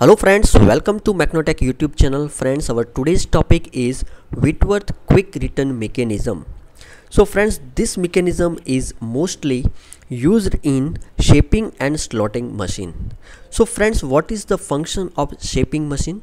Hello friends, welcome to Mechnotech YouTube channel. Friends, our today's topic is Whitworth quick return mechanism. So friends, this mechanism is mostly used in shaping and slotting machine. So friends, what is the function of shaping machine?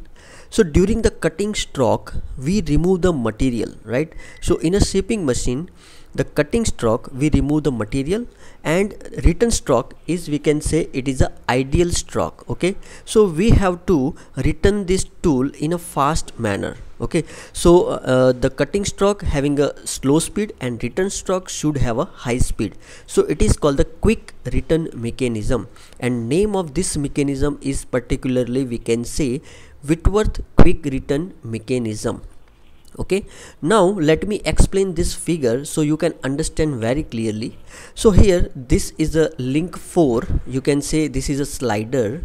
So during the cutting stroke, we remove the material, right? So in a shaping machine, the cutting stroke we remove the material and return stroke is we can say it is a ideal stroke okay? So we have to return this tool in a fast manner okay? So uh, the cutting stroke having a slow speed and return stroke should have a high speed. So it is called the quick return mechanism and name of this mechanism is particularly we can say Whitworth quick return mechanism okay? Now let me explain this figure so you can understand very clearly. So here this is a link 4 you can say this is a slider.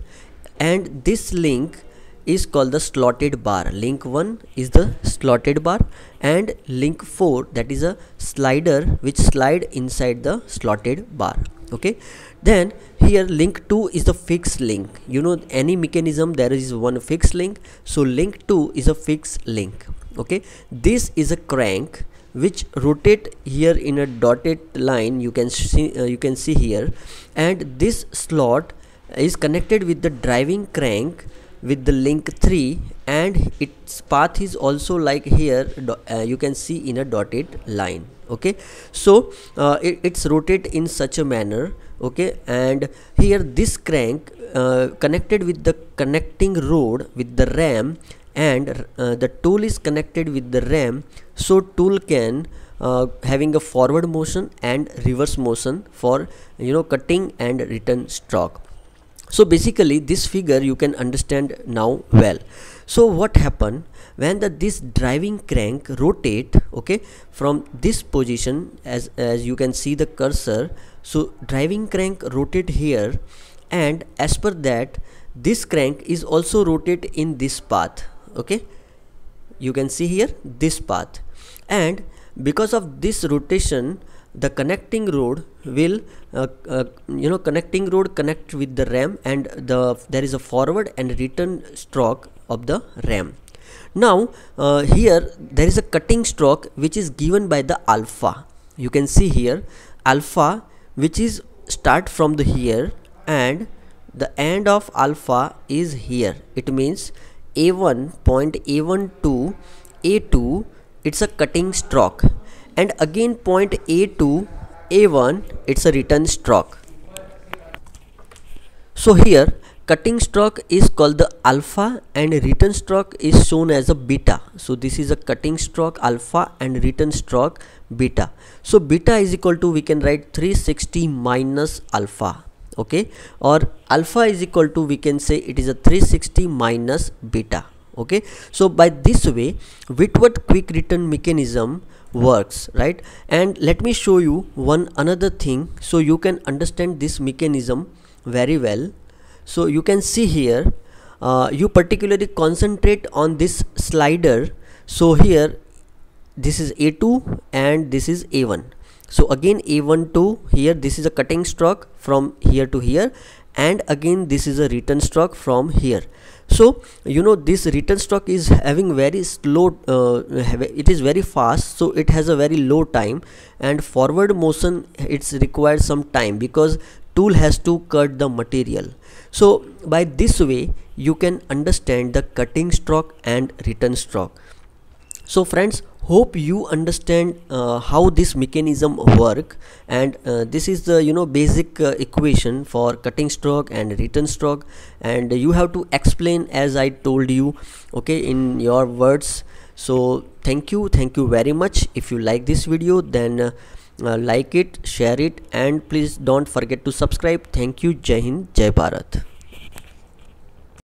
And this link is called the slotted bar. Link 1 is the slotted bar. And link 4 that is a slider which slide inside the slotted bar okay? Then here link 2 is the fixed link. You know any mechanism there is one fixed link. So link 2 is a fixed link okay? This is a crank which rotate here in a dotted line. You can see uh, you can see here. And this slot is connected with the driving crank with the link 3 and its path is also like here uh, you can see in a dotted line okay? So uh, it, it's rotate in such a manner okay? And here this crank uh, connected with the connecting rod with the ram and uh, the tool is connected with the ram so tool can uh, having a forward motion and reverse motion for you know cutting and return stroke so basically this figure you can understand now well. So what happened? When the this driving crank rotate okay from this position as as you can see the cursor so driving crank rotate here and as per that this crank is also rotate in this path okay? You can see here this path. And because of this rotation the connecting rod will uh, uh, you know connecting rod connect with the ram and the there is a forward and return stroke of the ram. Now uh, here there is a cutting stroke which is given by the alpha. You can see here alpha which is start from the here and the end of alpha is here. It means a1 point a1 to a2 it's a cutting stroke and again point a2 a1 it's a return stroke. So here cutting stroke is called the alpha and return stroke is shown as a beta. So this is a cutting stroke alpha and return stroke beta. So beta is equal to we can write 360 minus alpha okay? Or alpha is equal to we can say it is a 360 minus beta okay? So by this way Whitworth quick return mechanism works right? And let me show you one another thing so you can understand this mechanism very well. So you can see here uh, you particularly concentrate on this slider. So here this is a2 and this is a1 so again a1 to here this is a cutting stroke from here to here. And again this is a return stroke from here so you know this return stroke is having very slow uh, it is very fast so it has a very low time and forward motion it's required some time because tool has to cut the material. So by this way you can understand the cutting stroke and return stroke so friends hope you understand uh, how this mechanism work. And uh, this is the you know basic uh, equation for cutting stroke and return stroke. And you have to explain as i told you okay in your words. So thank you. Thank you very much. If you like this video then uh, uh, like it share it. And please don't forget to subscribe. Thank you. Jai hind. Jai bharat